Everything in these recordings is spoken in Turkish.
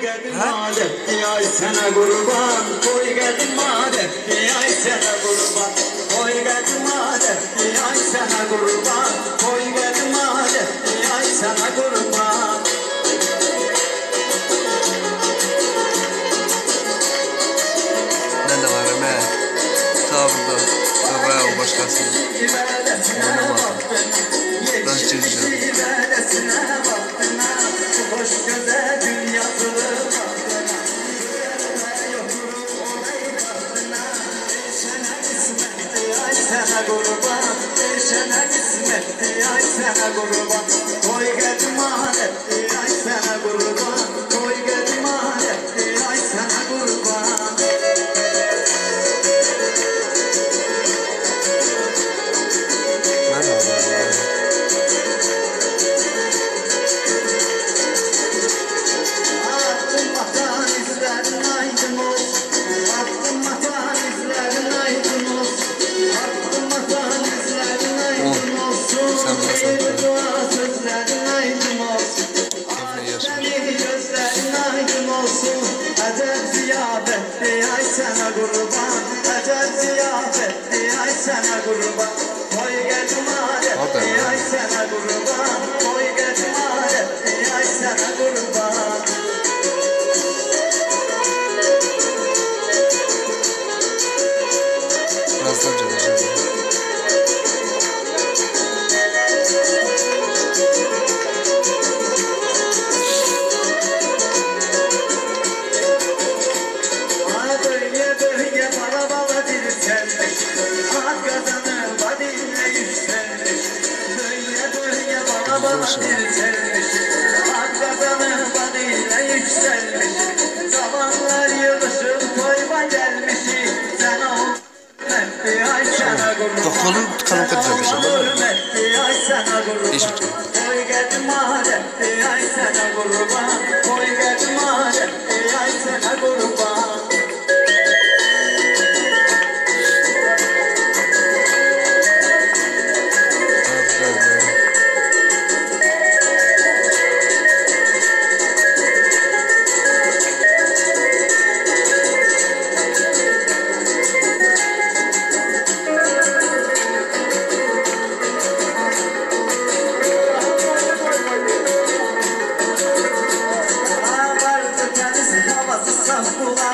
geldim madetti ay sana kurban. Koy geldim madetti ay sana kurban. Koy geldim madetti ay sana kurban sana sana kurban. Ecel ziyafetti ay sana kurban. Koy geldim Orada Bana böyle böyle bala bala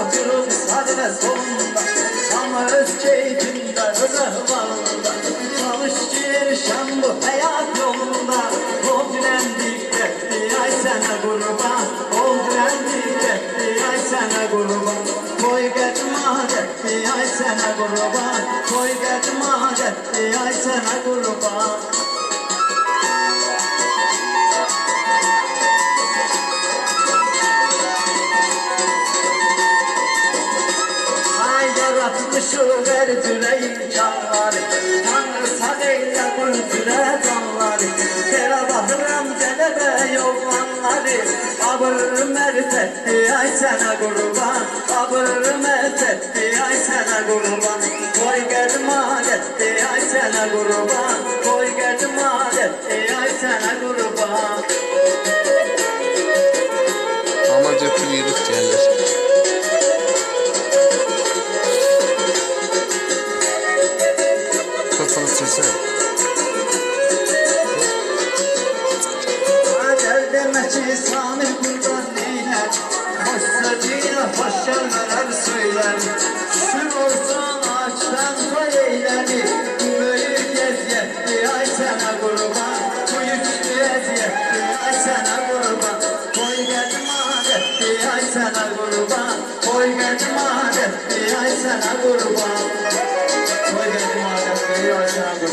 oturun sar ve solunda Ham öz keyfinde Çalış girişen bu hayat yolunda Ol direndik etti ay sana kurban. Ol direndik etti ay sana Koy getim adetti ay sana kurban yaratmışı verdiler imkanları Tanrı sadeyle kultüre canları Tera bahram celebe yollanları Abır mertetti ay sana kurban. Abır mertetti ay sana kurban. Koy geldim adetti ay sana kurban Düşünsene. Kader demeci sani bundan neyler Boş sözüyle boş yerler söyler Sür olsan ağaçtan koy eylemi Büyük eziyetti ay sana kurban Büyük eziyetti ay sana kurban Koy geldim adetti ay sana kurban Koy geldim America